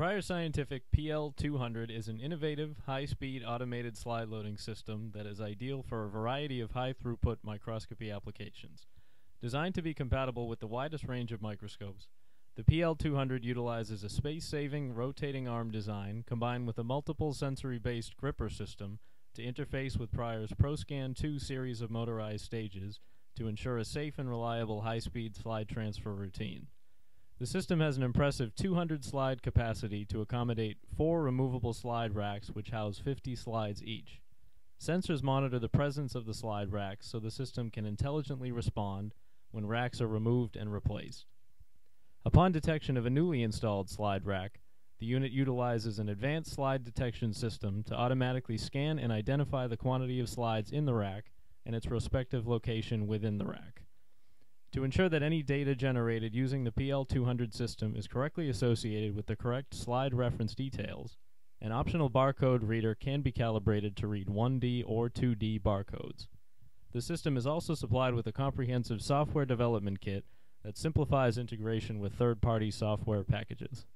Prior Scientific PL200 is an innovative, high-speed automated slide loading system that is ideal for a variety of high-throughput microscopy applications. Designed to be compatible with the widest range of microscopes, the PL200 utilizes a space-saving rotating arm design combined with a multiple sensory-based gripper system to interface with Prior's ProScan 2 series of motorized stages to ensure a safe and reliable high-speed slide transfer routine. The system has an impressive 200 slide capacity to accommodate four removable slide racks which house 50 slides each. Sensors monitor the presence of the slide racks so the system can intelligently respond when racks are removed and replaced. Upon detection of a newly installed slide rack, the unit utilizes an advanced slide detection system to automatically scan and identify the quantity of slides in the rack and its respective location within the rack. To ensure that any data generated using the PL200 system is correctly associated with the correct slide reference details, an optional barcode reader can be calibrated to read 1D or 2D barcodes. The system is also supplied with a comprehensive software development kit that simplifies integration with third-party software packages.